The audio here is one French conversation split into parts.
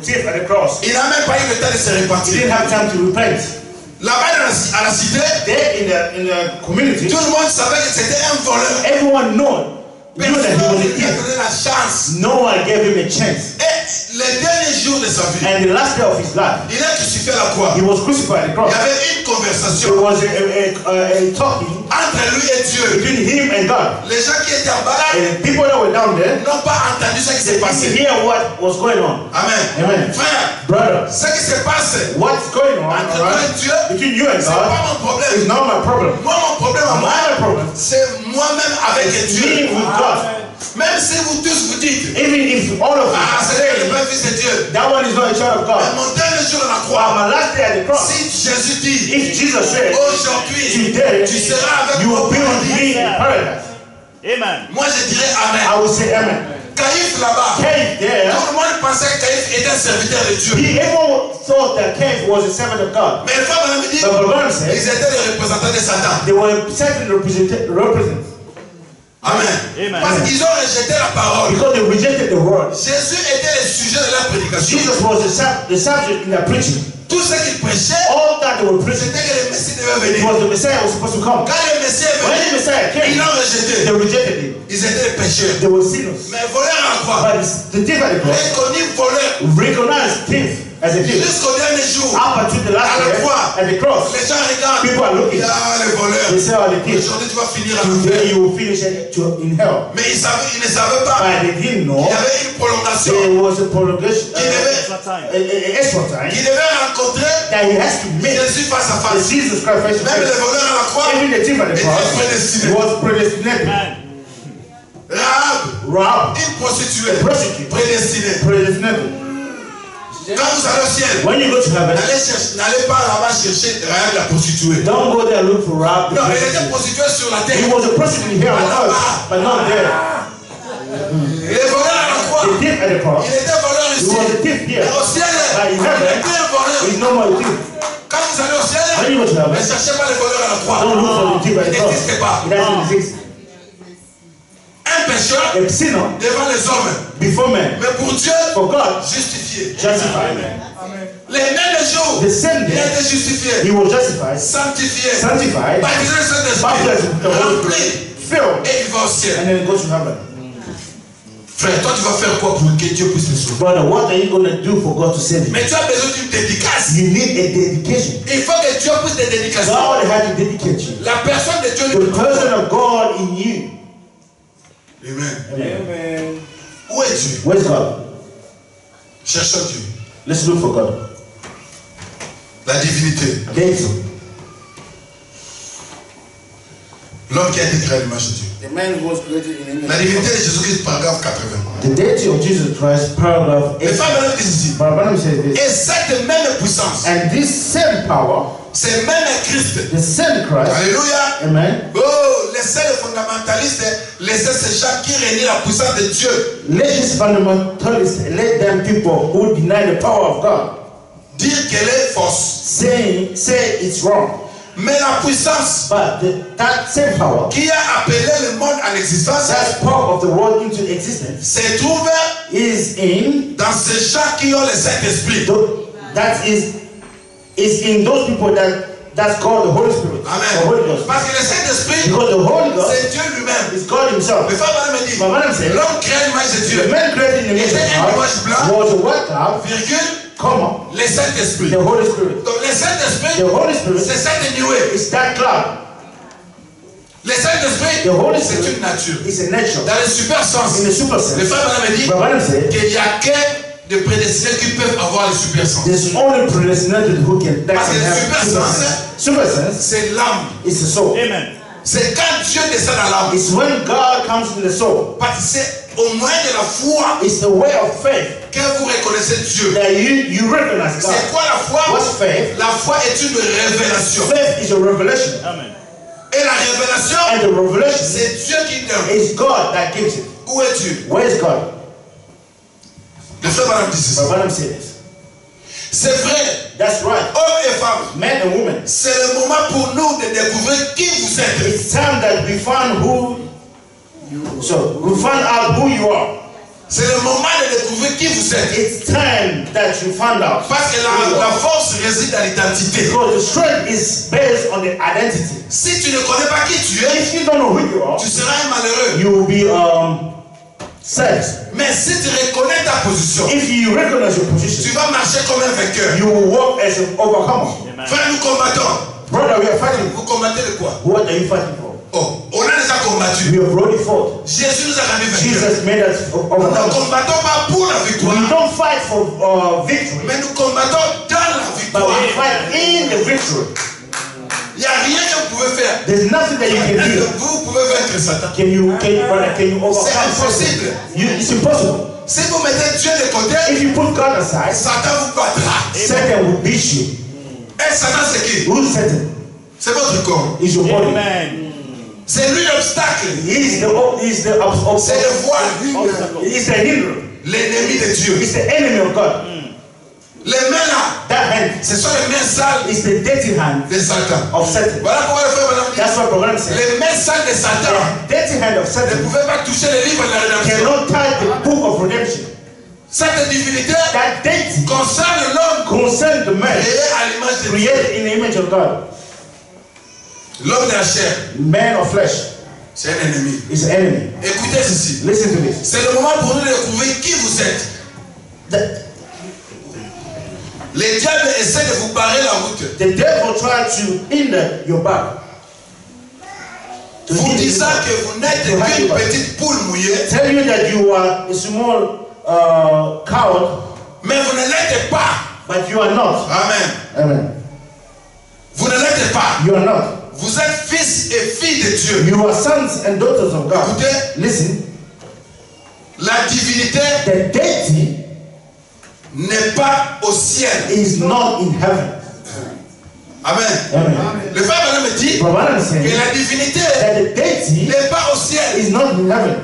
the thief at the cross. Il n'a même pas eu le temps de se He repentir. didn't have time to repent. Là-bas à la cité, There in the in the community, tout le monde savait que c'était un voleur. everyone he Personne ne lui a donné la chance. No one gave him a chance. Et les derniers jours de sa vie, And the last day of his life, il est crucifié à la croix. he was crucified at the Il y avait une There conversation was a, a, a, a talking entre lui et Dieu. between him and God. Les gens qui étaient en bas And the people that were down there, n'ont pas entendu ce qui s'est passé. hear what was going on. Amen. Amen. Frère, Brother, ce qui se passe what's going on entre moi et Dieu, between you and c'est pas God mon problème. not my problem. Moi, mon problème moi, c'est moi-même avec Dieu. me with God. Même si vous tous vous dites, Even if all of ah, you c'est lui say le fils de Dieu. that one is not a child of Mais God, mon dernier jour à la croix, my last day at the cross, si Jésus dit, if Jesus said, aujourd'hui, today tu seras avec you moi will be with me in paradise, Amen. moi je dirais Amen. I will say amen. Caïphe là-bas, Cave there, tout le monde pensait que Caïphe était un serviteur de Dieu. he everyone thought that Cave was a servant of God. Mais le frère me dit, ils étaient les représentants de Satan. they were certain represent- representatives Amen. Amen. Parce qu'ils ont rejeté la parole. because they rejected the word. Jésus était le sujet de leur prédication. Jesus was the, the subject in their preaching. Tout ce qu'ils prêchaient, All that they were preaching c'était que le Messie devait it venir. was the Messiah was supposed to come. Quand le Messie est When the venu, Messiah ils came, l'ont rejeté. they rejected him. Ils étaient des pécheurs. They were sinners. Mais voleur à quoi But the thief at the cross Reconnu voleur. a thief. Jusqu'au dernier jour, Up until the last À la day croix. at the cross, les gens regardent. People are looking. Ah, les voleurs. they say, oh, the thief. Aujourd'hui, tu vas finir à Today l'enfer. you will finish in hell. Mais ils, savaient, ils ne savaient pas But they didn't know qu'il y avait une prolongation. there was a prolongation, Qu'il uh, devait, Extra time. a extra time devait rencontrer that he has to meet Jésus face à the face. Jesus Christ face to Même les voleurs à la croix, Even the thief at the cross prédestiné. was predestinated. Amen. Rahab, Rob, une prostituée, prédestinée. Quand vous allez au ciel, n'allez pas là-bas chercher Rahab la prostituée. don't go there look for the Non, elle était prostituée sur la He terre. was a prostitute here on earth, but not there. Et les voleurs à la croix, The thief at the cross, il était voleur he was a thief here. Au ciel, il était un voleur. he's no more a thief. Quand vous allez au ciel, ne cherchez pas les voleurs à la croix. don't look for the thief at Il the cross. n'existe pas. It doesn't exist. Un pécheur A sinner devant les hommes. before men, Mais pour Dieu, for God, justifié. justified. Les mêmes jours, The same il a day, été justifié, he was justified, sanctifié, sanctified, baptisé du Saint-Esprit, rempli, filled, et il va au ciel. and then go to heaven. Frère, toi tu vas faire quoi pour que Dieu puisse le sauver? Brother, what are you going to do for God to save you? Mais tu as besoin d'une dédicace. You need a dedication. Il faut que Dieu puisse te dédicacer. God had to dedicate you. La personne de Dieu The person of God in you. Amen. Amen. Où es Dieu Where's God? Cherchons Dieu. Let's look for God. La divinité. Deity. L'homme qui a été créé à l'image de Dieu. The man who was created in La divinité de Jésus-Christ, paragraphe 80. The deity of Jesus Christ, paragraph Les 8. femmes maintenant disent ici. Et cette même puissance, And this same power, c'est même Christ. the same Christ, Alléluia. amen, Oh, les seuls fondamentalistes, les seuls ces gens qui renient la puissance de Dieu, let these fundamentalists, let them people who deny the power of God, dire qu'elle est fausse. saying, say it's wrong. Mais la puissance But the, that same power, qui a appelé le monde en existence that power of the world into existence, se trouve is in dans ces gens qui ont le Saint-Esprit. that is is in those people that that's called the Holy Spirit, the Holy Amen. Ghost. Parce que le Saint-Esprit, Because the Holy Ghost c'est Dieu lui-même. is God Himself. Frère me dit, said, l'homme crée l'image de Dieu. the man created in the image of God was white calf, Virgule, comma, le Saint-Esprit. the Holy Spirit. Donc le Saint-Esprit, The Holy Spirit c'est cette nuée. is that cloud. Le Saint-Esprit, The Holy c'est Spirit une nature. is a nature. Dans le super sens, In the super le frère me dit qu'il n'y a que des prédestinés qui peuvent avoir le super sens. there's only predestinated who can that Parce que have super sense C'est l'âme. is the soul. Amen. C'est quand Dieu descend dans l'âme. It's when God comes in the soul. Parce que c'est au moyen de la foi It's the way of faith que vous reconnaissez Dieu. that you, you recognize God. C'est quoi la foi? What's faith? La foi est une révélation. Faith is a revelation. Amen. Et la révélation, And the revelation c'est Dieu qui donne. is God that gives it. Où es Dieu Where is God? But Madam said this. C'est vrai, That's right. hommes et femmes, Men and women. c'est le moment pour nous de découvrir qui vous êtes. It's time that we find who. So we find out who you are. C'est le moment de découvrir qui vous êtes. It's time that you find out. Parce que la, la force réside dans l'identité. Because the strength is based on the identity. Si tu ne connais pas qui tu es, If you don't know who you are, tu seras un malheureux. you will be um, sad. Mais si tu reconnais ta position, If you recognize your tu position, vas marcher comme un vainqueur. you will walk as an overcomer. Frère, nous combattons. Brother, we are fighting. Vous combattez de quoi? What are you fighting for? Oh, on a déjà combattu. We have already fought. Jésus nous a vainqueurs. Jesus made us Nous ne overcomers. combattons pas pour la We victoire, don't fight for uh, victory, mais nous combattons dans la but victoire. we fight in the victory. Il n'y a rien que vous pouvez faire. There's nothing that you can do. que vous pouvez vaincre Satan Can you, can you, brother, can you overcome C'est impossible. You, it's impossible. Si vous mettez Dieu de côté, If you put God aside, Satan vous battra. Satan will beat you. Et Satan, c'est qui? Who's Satan? C'est votre corps. Is your body. C'est lui l'obstacle. He's the he's the ob- ob- C'est le voile. he's the hindrance. L'ennemi de Dieu. He's the enemy of God. Les mains là, That hand ce sont les mains sales is the dirty hand de Satan. of Satan. Voilà pourquoi le frère Madame dit That's what program says. les mains sales de Satan The dirty hand of ne Satan pouvaient pas toucher le livre de la rédemption. cannot touch the book of redemption. Cette divinité That deity concerne l'homme concerned the man créé à l'image de Dieu. created in the image of God. L'homme de la chair, Man of flesh c'est un ennemi. is the enemy. Écoutez ceci. Listen to this. C'est le moment pour nous de découvrir qui vous êtes. The, Les diables essaient de vous barrer la route. the devil tried to hinder your back. To Vous disant que vous n'êtes qu'une petite poule mouillée, Tell you that you are a small uh, coward, mais vous ne l'êtes pas. but you are not. Amen. Amen. Vous ne l'êtes pas. You are not. Vous êtes fils et filles de Dieu. You are sons and daughters of God. Écoutez, Listen, la divinité the deity n'est pas au ciel. is not in heaven. Amen. Amen. Le frère Branham me dit que la divinité n'est pas au ciel. is not in heaven.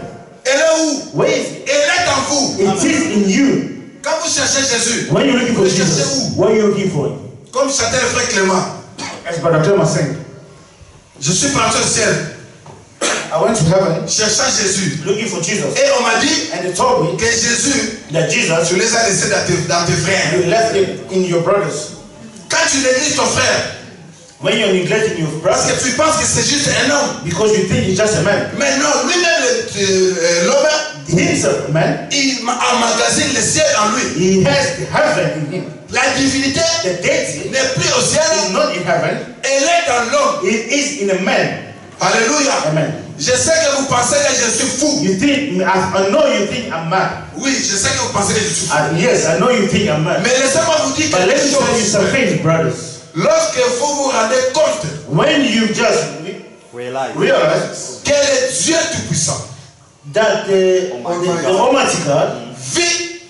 Elle est où? Where is it? Elle est en vous. It is in you. Quand vous cherchez Jésus, When you're looking for vous cherchez Jesus, où? what are you looking for? Comme chantait le frère Clément. As Brother saying, Je suis parti au ciel, I went to heaven cherchant Jésus. looking for Jesus. Et on m'a dit And they told me que Jésus, that Jesus, tu les as laissés dans tes, dans tes frères. you left him in your brothers. Quand tu négliges ton frère, When you're neglecting your parce brother que tu penses que c'est juste un homme. because you think he's just a man. Mais non, lui-même, euh, l'homme, Himself, man, il emmagasine le ciel en lui. he has the heaven in him. La divinité The deity n'est plus au is ciel, not in heaven, elle est dans l'homme. it is in a man. Alléluia. Amen. Je sais que vous pensez que je suis fou. You think, I, I know you think I'm mad. Oui, je sais que vous pensez que je suis fou. Uh, yes, I know you think I'm mad. Mais laissez-moi vous dire But let quelque me tell you chose. some things, brothers. Lorsque vous vous rendez compte When you just realize que le Dieu Tout-Puissant that the, the, the Almighty God vit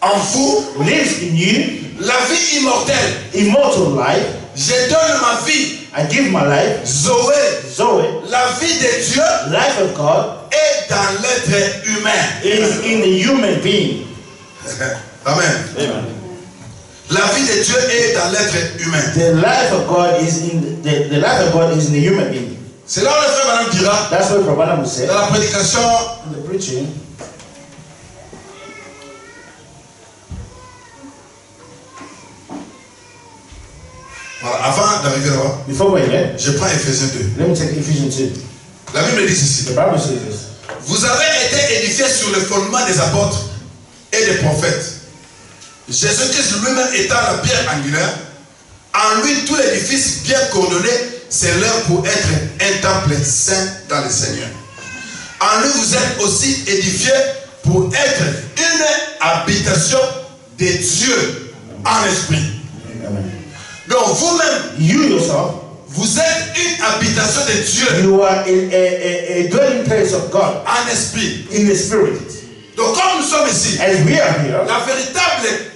en vous lives in you, la vie immortelle, immortal life, je donne ma vie, I give my life, Zoé, Zoe, la vie de Dieu life of God, est dans l'être humain. is in the human being. Amen. La vie de Dieu est dans l'être humain. The life of God is in the, the life of God is in the human being. C'est là où le frère Madame dira, That's what Prabhupada will say dans la prédication, the preaching. Voilà, avant d'arriver là-bas, je prends Ephésiens 2. let me take Ephesians 2. La Bible dit ceci. The Bible says this. Vous avez été édifiés sur le fondement des apôtres et des prophètes. Jésus-Christ lui-même étant la pierre angulaire, en lui tout l'édifice bien coordonné s'élève pour être un temple saint dans le Seigneur. En lui vous êtes aussi édifiés pour être une habitation de Dieu en esprit. Amen. Donc vous-même, You yourself, vous êtes une habitation de Dieu you are a, a, a, a dwelling place of God en esprit. in the spirit. Donc comme nous sommes ici, As we are here, la véritable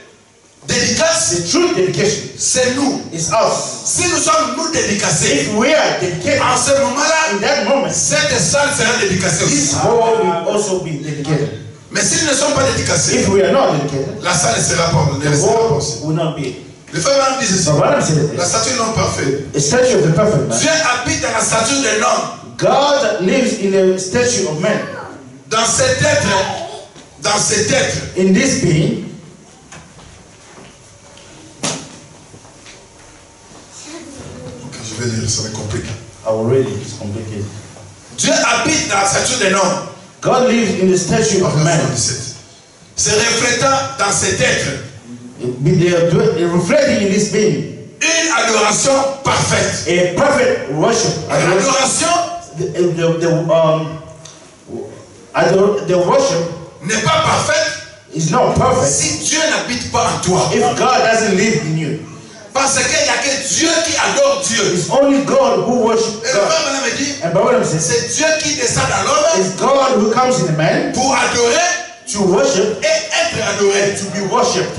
dédicace, the true dedication c'est nous. is us. Si nous sommes nous dédicacés, If we are dedicated en ce moment-là, in that moment, cette salle sera dédicacée this hall will also be dedicated. Mais si nous ne sommes pas dédicacés, If we are not dedicated, la salle ne sera pas, ne the sera pas aussi. will not be. Le frère dit saying La statue de l'homme parfait. a statue of the perfect man. Dieu habite dans la statue d'un homme. God lives in the statue of man. Dans cet être, dans cet être, in this being, Ok, je vais lire, ça va être compliqué. It, it's complicated. Dieu habite dans la statue des noms. God lives in the statue of man. 17. Se reflétant dans cet être, In this being une adoration parfaite. a perfect worship. Adoration, L'adoration the, the, the, um, ador- the worship n'est pas parfaite is not perfect si Dieu n'habite pas en toi. if God doesn't live in you. Parce qu'il n'y a que Dieu qui adore Dieu. It's only God who worships Et le God. Branham me dit, c'est Dieu qui descend dans l'homme it's God who comes in a man pour adorer to worship et être adoré. to be worshipped.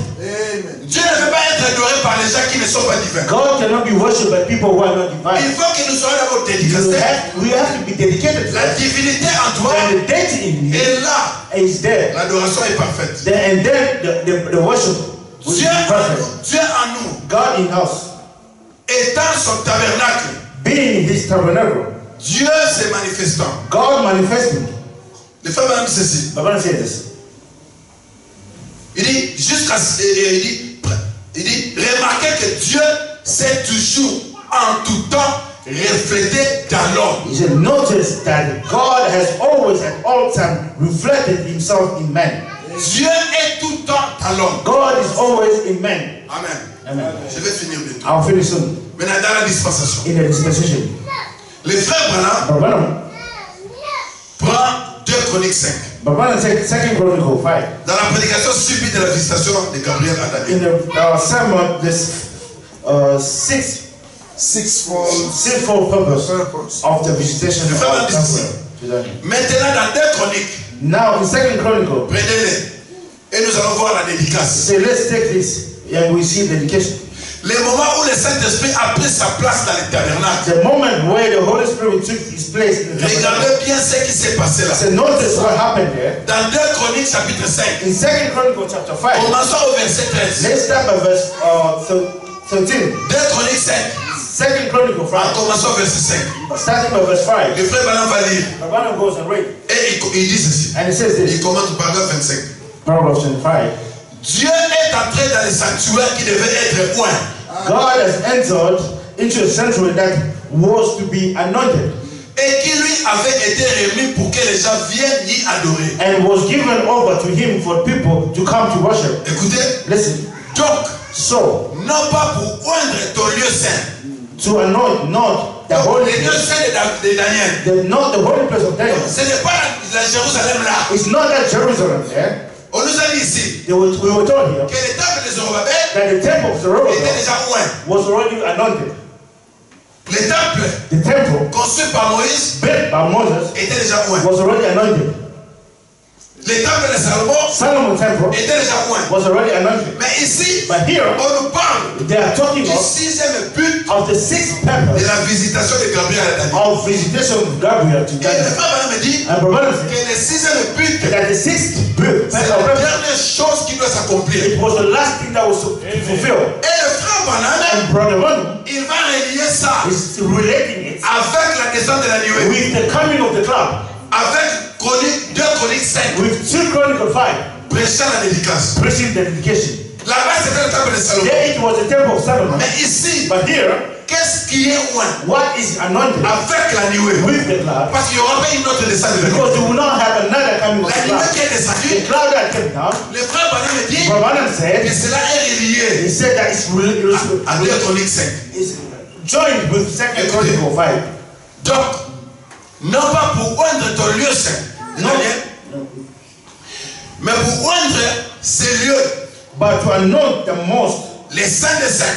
Dieu ne veut pas être adoré par les gens qui ne sont pas divins. God cannot be worshipped by people who are not Il divine. faut que nous soyons d'abord have, we have to be dedicated La divinité en toi And the deity in you est là. is there. L'adoration est parfaite. Then, and then the, the, the worship Dieu en, perfect. nous, Dieu en nous, God in us, étant son tabernacle, being in his tabernacle, Dieu s'est manifestant. God manifesting. Le frère Branham dit ceci. Said this. Il dit, jusqu'à. Il dit, il dit, remarquez que Dieu s'est toujours en tout temps reflété dans l'homme. He said, notice that God has always at all time reflected himself in man. Dieu est tout le temps dans l'homme. God is always in man. Amen. Amen. Je vais finir bientôt. I'll finish soon. Maintenant, dans la dispensation. In the dispensation. Le frère Branham prend 2 Chroniques 5. Baba said Second Chronicle 5. Dans la prédication subite de la visitation de Gabriel à In Daniel. the uh, sermon, this uh, six Sixfold sinful purpose of the visitation of Gabriel. Maintenant, dans 2 Chroniques, Now in Second Chronicle, prenez-les. Et nous allons voir la dédicace. said, let's take this and we see the dedication. Le moment où le Saint-Esprit a pris sa place dans le tabernacle. The moment where the Holy Spirit took his place in the. Regardez bien ce qui s'est passé là. So notice what happened there. Dans 2 Chroniques chapitre 5, In Second Chronicle chapter 5, commençons au verset 13. let's start by verse uh, thir- 13. 2 Chroniques 5, Second Chronicle en 5, commençant au verset 5. starting by verse 5. Le frère Balaam va lire. Goes and read. Et il, il dit ceci. And it says Il this, commence au paragraphe 25. Proverbs 25. Dieu est entré dans le sanctuaire qui devait être oint. God has entered into a sanctuary that was to be anointed Et qui lui avait été remis pour que les gens viennent y adorer. and was given over to him for people to come to worship. Écoutez. Listen, Donc, so non pas pour oindre ton lieu saint. to anoint not the holy le lieu place, saint de, Da- de Daniel. the, not the holy place of Daniel. Ce n'est pas la, la Jérusalem là. It's not that Jerusalem there. On nous a dit ici They were, we were told here que le temple de Zorobabel that the temple of était déjà oint. was already anointed. Le temple The temple construit par Moïse built by Moses était déjà oint. was already anointed. Le temple de Salomon temple était déjà was already anointed. Mais ici, But here, on nous parle they are talking du sixième but of the sixth de la visitation de Gabriel à Daniel. of visitation of Gabriel to Et le frère me dit que le sixième but, that the sixth c'est la dernière chose qui doit s'accomplir. it was the last thing that was fulfilled. Et le frère Branham, And Brother Manu il va relier ça is relating it avec la descente de la nuée, with the coming of the cloud, avec chronique, 2 chroniques 5, with 2 Chronicle 5, prêchant la dédicace. preaching the dedication. Là-bas, c'était le temple de Salomon. There it was the temple of Solomon. Mais ici, But here, qu'est-ce qui est loin what is anointed? Avec la nuée with the cloud, Parce qu'il n'y aura pas une autre descente because you will not have another coming La the nuée qui est The descendue, cloud that came down, le frère me dit que cela est relié he said that it's, re- it was, à 2 chroniques 5. it's joined with Second Chronicle 5. Donc, non pas pour oindre ton lieu saint, Non. Mais pour oindre ces lieux, But to anoint the most, les saints des saints.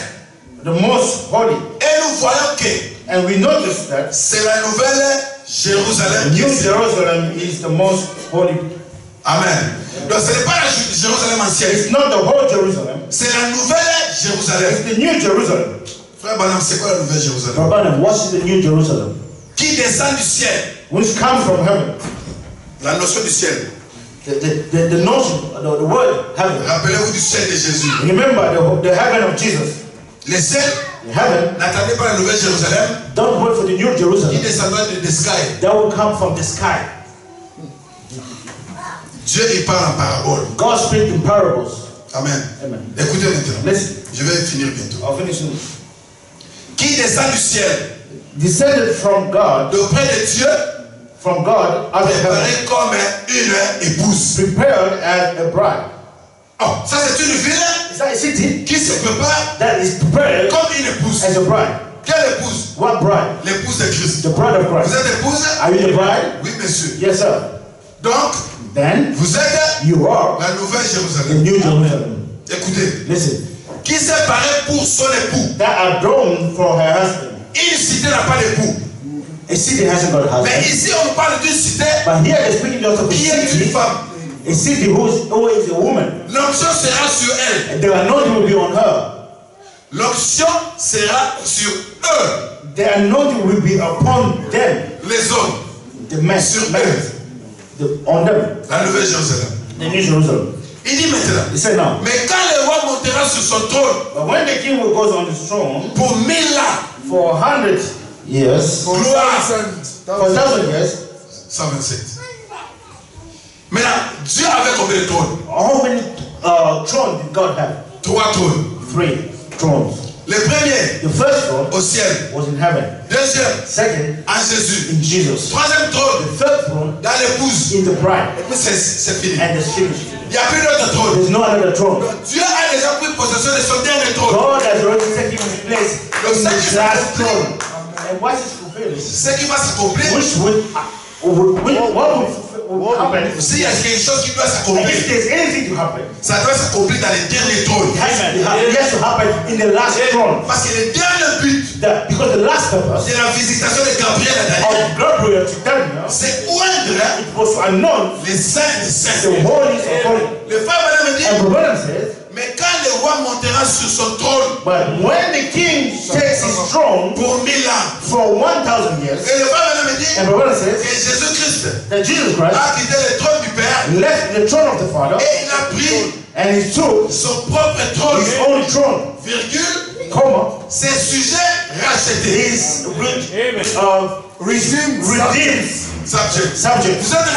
the most holy. Et nous voyons que And we notice that c'est la nouvelle Jérusalem New Jerusalem is the most holy. Amen. Donc ce n'est pas la Jérusalem ancienne, It's not the whole Jerusalem, c'est la nouvelle Jérusalem. it's the New Jerusalem. Frère Branham, c'est quoi la nouvelle Jérusalem? Rabbanan, what is the New Jerusalem? Qui descend du ciel? Which comes from heaven. La notion du ciel. The, the, the, notion, the, the word heaven. Rappelez-vous du ciel de Jésus. Remember the, the heaven of Jesus. Le ciel, heaven, n'attendez pas la nouvelle Jérusalem don't wait for the New qui Jerusalem. descendra de the sky. That will come from the sky. Dieu il parle en parabole. God speaks in parables. Amen. Amen. Écoutez maintenant. Listen, Je vais finir bientôt. I'll finish soon. Qui descend du ciel Descended from God, d'auprès de Dieu, from God heaven, préparé comme une épouse. prepared as a bride. Oh, ça c'est une ville Is that a city? Qui se prépare? That is prepared comme une épouse. as a bride? Quelle épouse? What bride? L'épouse de Christ. The bride of Vous Christ. êtes épouse? Are you the bride? Oui, monsieur. Yes, sir. Donc, Then vous êtes you are la nouvelle the Jérusalem. new Jerusalem. Écoutez, Listen, qui s'est paré pour son époux? That are drawn for her husband. Une cité n'a pas d'époux. A city hasn't got a Mais husband. ici, on parle d'une cité But here they're speaking just of a qui est une city, femme. a city who is, who is a woman. L'onction sera sur elle. And the anointing will be on her. L'onction sera sur eux, The anointing will be upon them, les hommes. the men, Sur men the, on them, La nouvelle Jérusalem. the New Jerusalem. Il dit maintenant. He said now, Mais quand le roi montera sur son trône but when the king will goes on his throne pour mille ans, for a hundred For Gloire. for thousand years, 127. Maintenant, Dieu avait combien de trônes how many uh, thrones did God have? Trois trônes. Three thrones. Le premier The first throne au ciel. was in heaven. Deuxième Second, en Jésus. in Jesus. Troisième The trône third throne dans l'épouse. in the bride. Et puis c'est c'est fini. And it's finished. Il n'y a plus d'autre trône. There's no another throne. Dieu a déjà pris possession de son dernier trône. God has already taken his place in the last throne. And what is fulfilled? Ce qui va s'accomplir, Which will, will, will, what will, will happen? s'il y a quelque chose qui doit if s'accomplir, there's anything to happen, ça doit s'accomplir dans les derniers trônes. happen, it has to happen in the last throne. Parce que le dernier but That, because the last purpose de la visitation de Gabriel à Daniel, of Gabriel to Daniel, c'est oindre it was to anoint les saints des the saints. of holy. Le frère Madame me dit, And Brother says, mais quand le roi montera sur son trône but when the king takes his throne pour mille ans, for 1,000 years, et le me dit and que says Jésus-Christ that Jesus Christ a quitté le trône du Père left the throne of the Father et il a pris and he took son propre trône, his own throne, virgule, comma, ses sujets rachetés. his uh, redeemed, redeemed Subject. subject. Vous êtes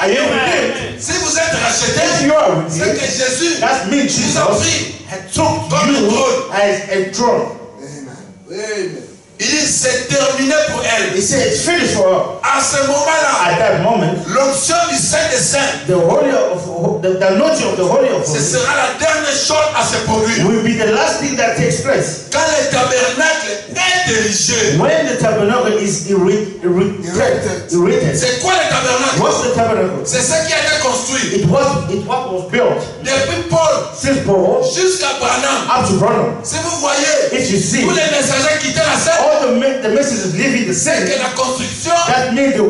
redeemed? Si vous êtes If rachetés, you are c'est redeemed, que Jésus that means vous a Jesus pris. Had took Comme you un trône. as a throne. Amen. Amen. Il dit c'est terminé pour elle. He said it's finished for her. À ce moment-là, At that moment, l'onction du Saint des Saints, the holy of the, the anointing of the holy of ce holies sera la dernière chose à se produire. will be the last thing that takes place. Quand le tabernacle est érigé, When the tabernacle is ere- ere- Erected. erected. c'est quoi le tabernacle? What's the tabernacle? C'est ce qui a été construit It was it what was built depuis Paul jusqu'à Branham. up to Branham. Si vous voyez, If you see tous les messagers quittaient la scène, all the me- the messages leaving the c'est que same, la construction that means the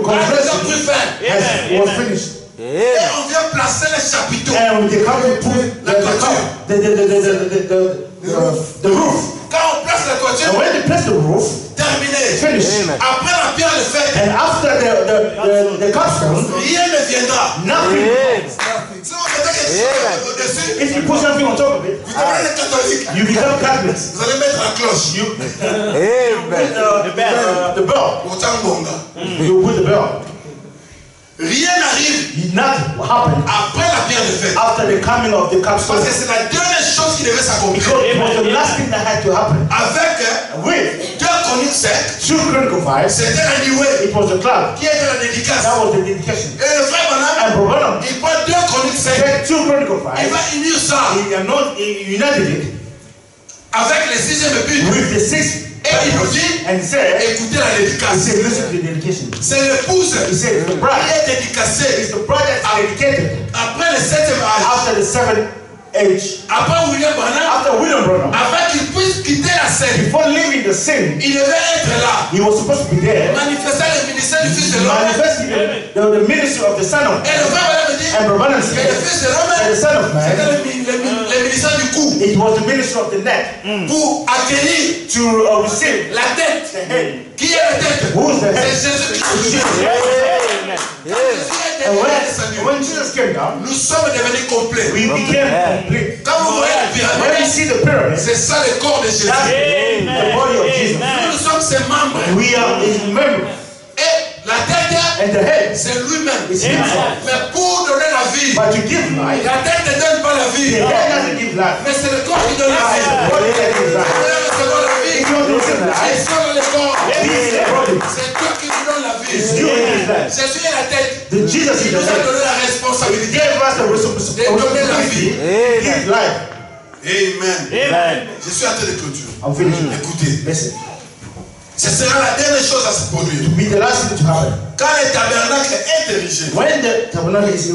was finished. Et on vient placer les chapiteaux. And they come to put the, the, the, the, the, the, the, the, the, the roof. Quand on place la And toiture, when they place the roof, terminé. finished. Après la pierre And after the, the, the, the capstone, rien ne viendra. nothing. Vous mettez quelque chose au-dessus, If you put something on top of it, vous you become Catholics. Vous allez mettre la cloche. You put uh, the, bell, uh, the bell. Pourtant, bonga. You put the bell. Rien n'arrive après la pierre de fête. after the coming of the. Parce que c'est la dernière chose qui devait s'accomplir. Because it was the last thing that had to happen. Avec euh, With 2 Chroniques 7, 2 Chronicle 5, c'était la it was the cloud. qui était la dédicace. That was the dedication. Et le frère Branham il prend 2 Chroniques 7, take 2 Chronicle il 5, va unir ça he, he united it avec le sixième but. with the sixth Et il dit, and said, eh, écoutez la dédicace. C'est l'épouse. Qui est dédicacée. Après le septième âge, age. Après William Branham, After William Branham, avant qu'il puisse quitter la scène, before leaving the scene, il devait être là, he was supposed to be there, manifestant le ministère du Fils de l'homme. manifesting the, the, the ministry of the Son of Et le frère Branham dit And Branham que le said, Fils de l'homme, the Son of c'était Man, le, mi- le mi- le ministère du cou it was the ministry of the neck. Pour accueillir to uh, receive la tête. the head. Qui est la tête? Who's the head? C'est? Jésus-Christ. When, Jesus came down, Nous sommes devenus complets. we became complete. Quand vous voyez la When you pyramide, see the pyramid, c'est ça le corps de Jésus. the body of Jesus. Nous, nous sommes ses membres. We are his members. Et La tête, the c'est lui-même. Mais pour donner la vie, But to give life, la tête ne donne pas la the vie. head doesn't give life. Mais c'est le corps qui donne la It's vie. La vie. C'est toi qui nous donne la vie. Jésus est la tête. Il nous a donné la responsabilité. gave us the responsibility to give life. Amen. Amen. Je suis en train de clôturer. Écoutez, ce sera la dernière chose à se produire. Quand le tabernacle est érigé, When the tabernacle is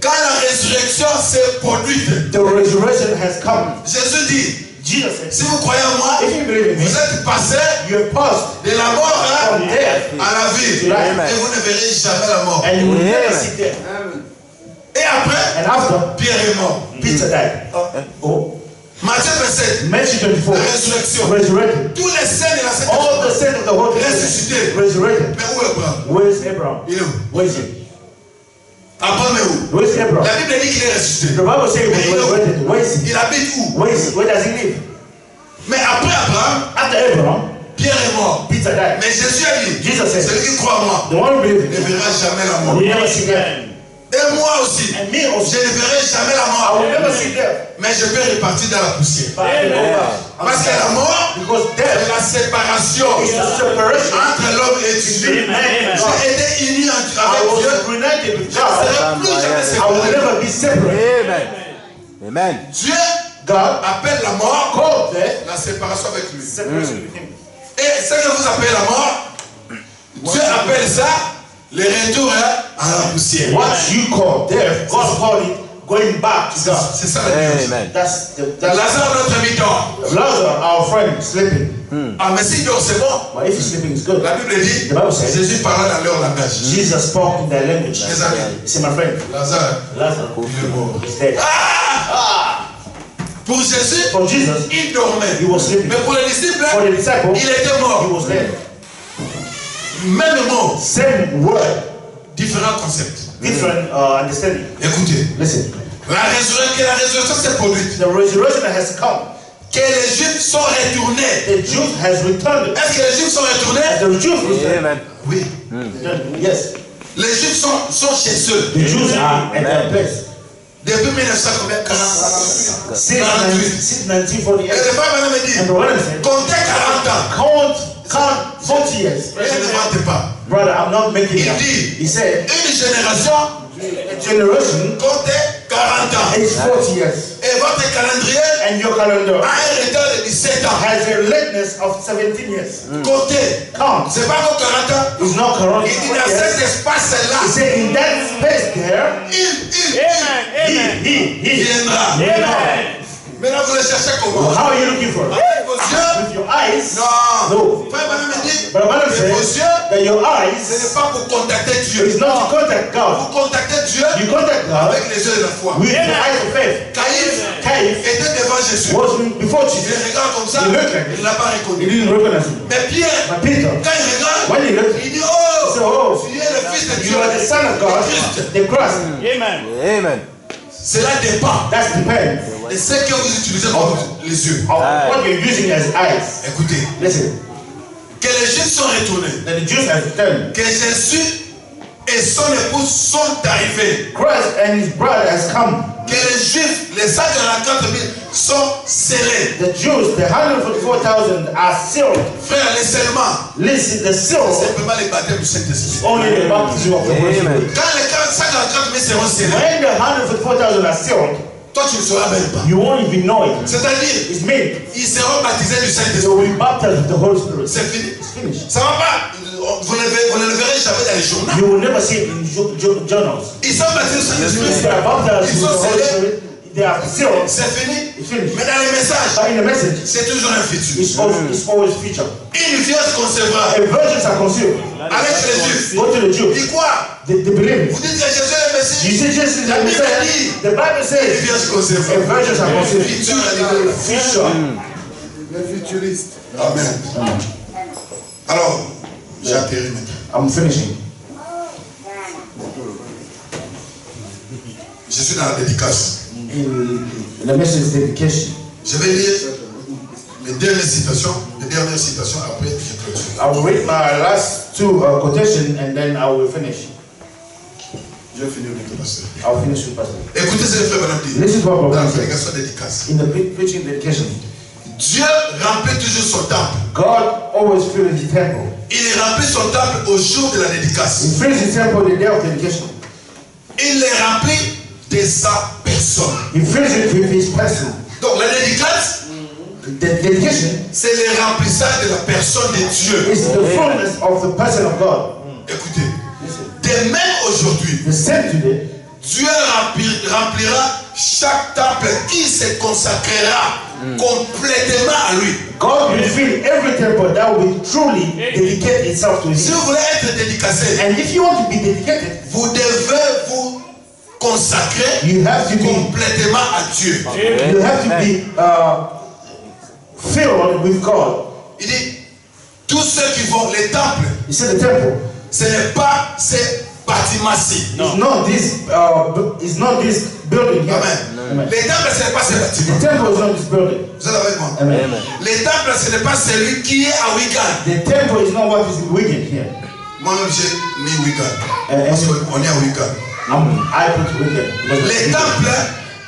quand la résurrection s'est produite, the resurrection has come. Jésus dit, Jesus said, si vous croyez en moi, if you believe in me, vous êtes passé you have passed de la mort hein, à la vie. Amen. Et vous ne verrez jamais la mort. and you will never Amen. see death. Et après, And after, Pierre est mort. Peter died. Oh, Matthieu 27, Matthew 24, la résurrection. resurrected. Tous les saints de la Sainte All the saints of the Holy Ressuscité. Spirit resurrected. Mais où est Abraham? Where is Abraham? Il est où? Where is he? Abraham est où? Abraham? La Bible dit qu'il est ressuscité. The Bible says he was resurrected. Where is he? Il habite où? Where is he? Where does he live? Mais après Abraham, After Abraham, Pierre est mort. Peter died. Mais Jésus a dit, Jesus said, celui qui croit en moi The one who believes ne verra jamais la mort. will never moi aussi, je ne verrai jamais la I mort. will never see death. Mais je peux repartir dans la poussière. Parce que la mort, death la séparation entre l'homme et Dieu. J'ai été uni avec Dieu. Je ne serai plus jamais séparé. Amen. Amen. Dieu appelle la mort la séparation avec lui. Et ce que vous appelez la mort, Dieu appelle ça le retour hein, à la poussière. What you call death, God called it going back to God. C'est ça la vie. Amen. That's the that's Lazare, notre ami, dort. Lazarus, our friend, sleeping. Ah, mais s'il dort, c'est bon. But if he's sleeping, it's good. La Bible dit, The Bible says- Jésus parla dans leur langage. Jesus spoke in their language. Mes amis, He said, my friend, Lazare, Lazarus il est mort. is dead. Pour Jésus, For Jesus, il dormait. he was sleeping. Mais pour les disciples, For the disciple, il était he mort. was dead. Même mot. Same word. Différents concepts. Different uh, understanding. Écoutez. Listen. La résurrection, la résurrection s'est produite. The resurrection has come. Que les Juifs sont retournés. The Jews has returned. Est-ce que les Juifs sont retournés? The Jews returned. Amen. Oui. Mm. Yes. Les Juifs sont, sont chez eux. The Jews are at their place. Depuis 1948. Et le frère me dit, comptez 40 ans. 40, 40 years. Je ne pas. Brother, I'm not making Il up. dit, He said, une génération a generation compte 40 ans. is 40 years. Et votre calendrier And your calendar a un retard de 17 ans. has a lateness of 17 years. Mm. Comptez. Count. C'est pas vos 40. It's not correct. Il dit, dans cet espace-là, He said, in that space there, il, il, Amen. il Amen. he, he, vous le cherchez How are you looking eyes? Non. No. Frère dit, vos yeux, that your ce eyes n'est pas pour contacter Dieu. is not to contact God. Vous contactez Dieu You contact God avec les yeux de la foi. with the eyes of faith. Caïphe Caïphe était devant Jésus. was before Il Jesus. regarde comme ça, Il look like il ne l'a pas He reconnu. didn't recognize him. Mais Pierre, But Peter, quand il regarde, when he looked, il dit he said, Oh, Oh, tu es le fils de Dieu. you are the son of God, the Christ. Amen. Amen. Cela dépend That depends de ce que vous utilisez comme les yeux. on what you're using as eyes. Écoutez, Listen, que les Juifs sont retournés, that the Jews have returned. que Jésus et son épouse sont arrivés, Christ and his brother has come. que les Juifs, les 144 000, sont scellés. The Jews, the 144,000 are sealed. Frère, les seulement, Listen, the seal c'est simplement les baptêmes du Saint-Esprit. only the baptism of the Holy Spirit. Amen. Quand les 144 000 seront scellés, When the 144,000 are sealed, toi tu ne sauras même pas. you won't even know it. C'est-à-dire, It's ils seront baptisés du they Saint-Esprit. will be baptized with the Holy Spirit. C'est fini. It's finished. Ça va pas. Vous ne, le- vous ne le verrez jamais dans les journaux. You will never see it in jo- jo- journals. Ils sont baptisés du Saint-Esprit. Ils sont scellés. C'est fini. Mais dans les messages, message, c'est toujours un futur. it's always, it's always future. Une vierge concevra A avec. Go to the. Dis quoi? They, they believe. Vous dites que Jésus est le You Messie. see, Jesus is La the Messiah. dit The Bible Une says vierge concevra. Future. Le futuriste. Amen. Alors, j'ai atterri maintenant. I'm finishing. Je suis dans la dédicace. In the message dedication, Je vais lire les dernières citations, les dernières citations après je clôture. I will read my last two uh, quotation and then I will finish. Je vais finir bientôt, pasteur. I'll finish with Pastor. Écoutez ce que le frère Madame dit. Listen to what Dans la prédication dédicace. In the pre- preaching dedication, Dieu remplit toujours son temple. God always fills his temple. Il remplit son temple au jour de la He dédicace. fills his temple the day of dedication. Il les remplit de sa personne. He fills it with his person. Donc la dédicace, The dedication c'est le remplissage de la personne de Dieu. is the fullness of the person of God. Écoutez, de même aujourd'hui, The same today, Dieu rempli- remplira chaque temple qui se consacrera complètement à lui. God will fill every temple that will truly dedicate itself to Si Him. vous voulez être dédicacé, And if you want to be dedicated, vous devez vous consacrer you have to be complètement à Dieu. you have to be uh, filled with God. Il dit, tous ceux qui vont, les temples, He said the temple ce n'est pas ces bâtiments-ci. is not this uh, is not this building here. Amen. Amen. Les temples, ce n'est pas ces The bâtiments. temple is not this building. Vous êtes avec moi? Amen. Amen. Les temples, ce n'est pas celui qui est à Wigan. The temple is not what is in Wigan here. Moi-même, j'ai mis Wigan. Eh, Parce qu'on est à Wigan. It's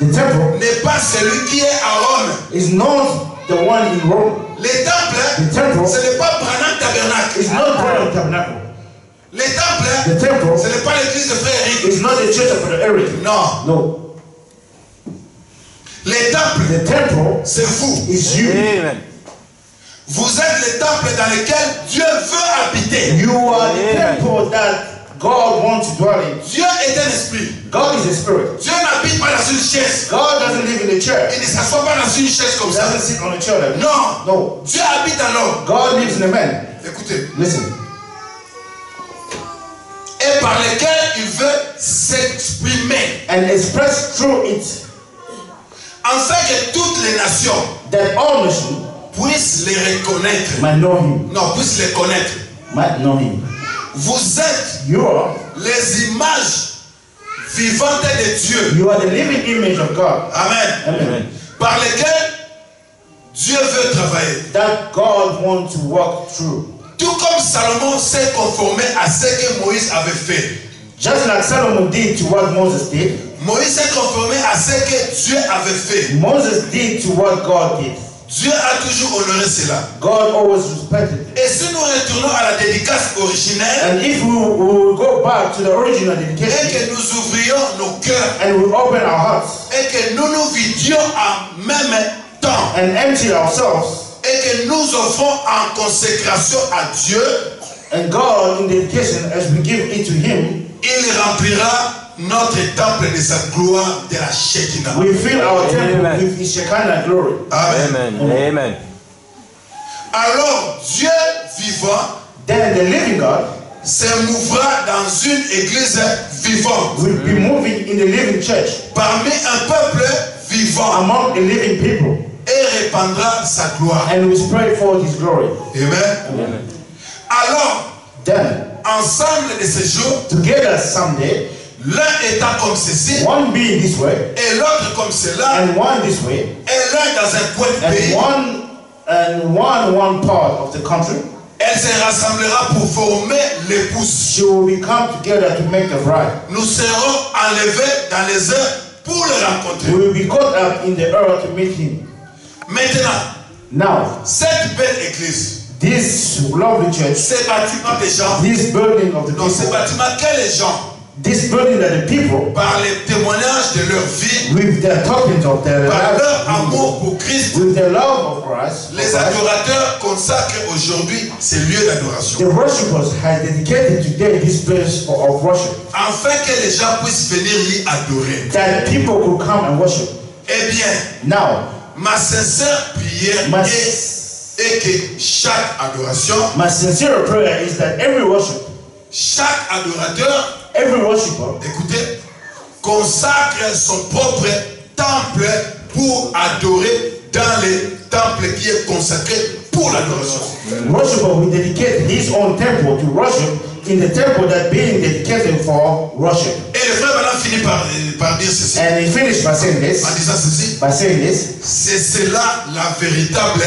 The temple n'est pas celui qui est à Rome. is not the one in Rome. Les temples, The temple ce n'est pas Branham Tabernacle. is not the tabernacle. Les temples, The temple ce n'est pas l'église de Frère Eric. is not the church of the Eric. Non. No. Les temples, The temple c'est vous. is you. Amen. Vous êtes les temples dans lesquels Dieu veut habiter. You are the temple that God wants to dwell in. Dieu est un esprit. God is a spirit. Dieu n'habite pas dans une chaise. God doesn't live in a chair. Il ne s'assoit pas dans une chaise comme ça. doesn't sit on a chair like. Non. No. Dieu habite dans l'homme. God lives in a man. Écoutez. Listen. Et par lesquels il veut s'exprimer. And express through it Afin que toutes les nations that all nations puissent les reconnaître. might know him. Non, puissent les connaître. Might know him. Vous êtes You are les images vivantes de Dieu. you are the living image of God. Amen. Amen. Par lesquels Dieu veut travailler. That God wants to walk through. Tout comme Salomon s'est conformé à ce que Moïse avait fait. Just like Solomon did to what Moses did, Moïse s'est conformé à ce que Dieu avait fait. Moses did to what God did. Dieu a toujours honoré cela. God always respected it. Et si nous retournons à la dédicace originelle And if we, we go back to the original et dedication que nous ouvrions nos cœurs and we open our hearts et que nous nous vidions en même temps and empty ourselves, et que nous offrons en consécration à Dieu, and God in dedication, as we give it to Him, il remplira notre temple de sa gloire de la Shekinah. we fill our temple Amen. with His Shekinah glory. Amen. Amen. Amen. Alors Dieu vivant Then the living God se mouvra dans une église vivante, will be moving in the living church parmi un peuple vivant among the living people et répandra sa gloire. and will spread forth His glory. Amen. Alors, Then, ensemble de ces jours, together someday, l'un étant comme ceci one being this way et l'autre comme cela, and one this way, et l'un dans un coin and pays, one and one one part of the country, elle se rassemblera pour former l'épouse. she will be come together to make the bride. Nous serons enlevés dans les airs pour le rencontrer. We will be caught up in the earth to meet him. Maintenant, Now, cette belle église, this lovely church, ces bâtiments des gens, this building of the dans ces people, bâtiments que les gens, this building that the people, par les témoignages de leur vie, with their tokens of their par leur amour pour Christ, with the love of Christ, les adorateurs consacrent aujourd'hui ces lieux d'adoration. the worshippers have dedicated today this place of worship, Afin que les gens puissent venir y adorer. that people could come and worship. Eh bien, Now, ma sincère prière Ma- est, est que chaque adoration, my sincere prayer is that every worship, chaque adorateur, every worshipper, écoutez, consacre son propre temple pour adorer dans le temple qui est consacré pour l'adoration. worshipper will dedicate his own temple to worship in the temple that being dedicated for worship. Et le frère maintenant finit par, par dire ceci, And he finished by saying en this, disant ceci, by saying this, c'est cela la véritable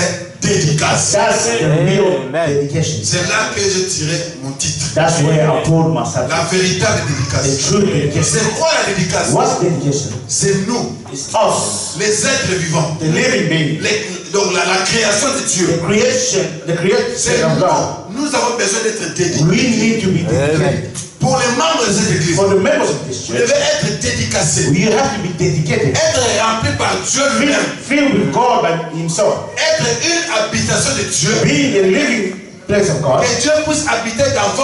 dédicace. that's the real Amen. dedication. C'est là que j'ai tiré mon titre. That's where I pulled my La subject. véritable The dédicace. C'est quoi la dédicace? What's dedication? C'est nous, It's us, les êtres vivants. the living being, Les- donc la, la création de Dieu. the creation, the C'est creation of nous. God. Nous avons besoin d'être dédiés. We need to be dedicated. Pour les membres de cette église, For the members of this vous devez church, être dédicacés. you have to be dedicated. Être rempli par Dieu Filled, lui-même. filled with God by Himself. Être une habitation de Dieu. Being a living place of God. Que Dieu puisse habiter dans votre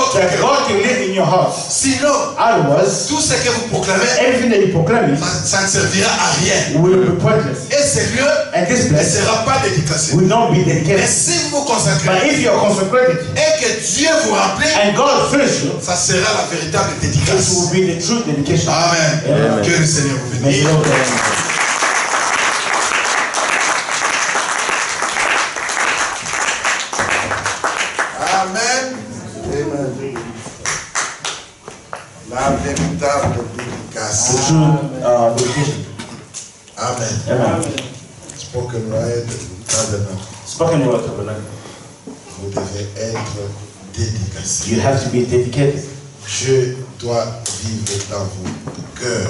live in your heart. Sinon, Otherwise, tout ce que vous proclamez, everything that you proclaim ça, ne servira à rien. will be pointless. Et ce lieu And this ne place sera pas dédicacé. will not be Mais dedicated. si vous vous But consacrez if you are consecrated et que Dieu vous remplit, and God fills you, ça sera la véritable this dédicace. will be the true dedication. Amen. Amen. Que le Seigneur vous bénisse. Lord bless you. Amen. Amen. La véritable The dédicace. true uh, dedication. Amen. Amen. Spoken word, maintenant. Spoken word Lord. Vous devez être dédicacé. You have to be dedicated. Dieu doit vivre dans vos cœurs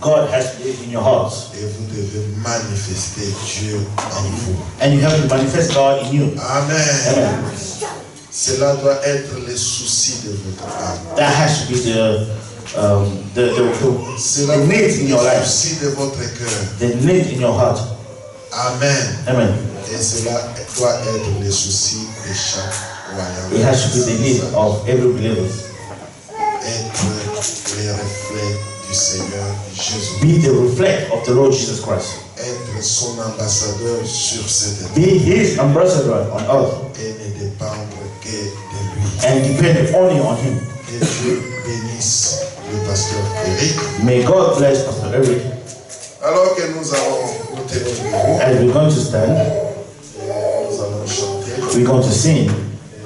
God has to live in your hearts. et vous devez manifester Dieu en vous. And you have to manifest God in you. Amen. Amen. Cela doit être le souci de votre âme. That has to be the um, the, the, the, the need in your life. de votre cœur. The need in your heart. Amen. Amen. Et cela doit être le souci de chaque It has to be the need of every believer. Être les reflets du Seigneur Jésus. Be the reflect of the Lord Jesus Christ. Être son ambassadeur sur cette terre Be His ambassador on earth et ne dépendre que de lui. and depend only on Him. Que Dieu bénisse le pasteur Eric. May God bless Pastor Eric Alors que nous allons nous tenir as we're going to stand. et nous allons chanter. We're going to sing. Et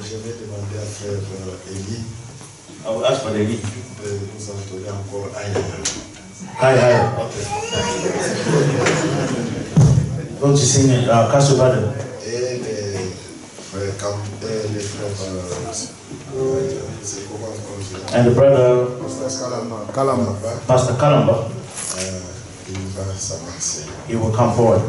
je vais demander à frère euh, Élie I will ask for lead. de nous entonner encore hi. Going to sing uh, Castle Garden. Et les frères Cam et les frères euh, c'est comment on dit? And the brother, Kalamba. Pastor Kalamba, Euh, il va s'avancer. he will come forward.